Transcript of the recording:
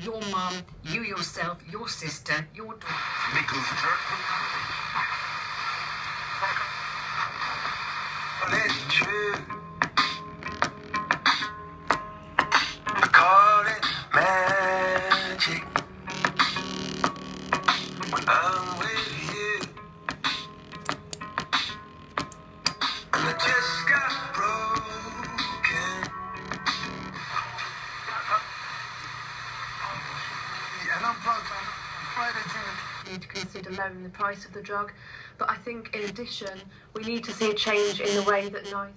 your mum, you yourself, your sister, your daughter. Broke. I'm afraid of you. need to consider lowering the price of the drug. But I think in addition, we need to see a change in the way that nice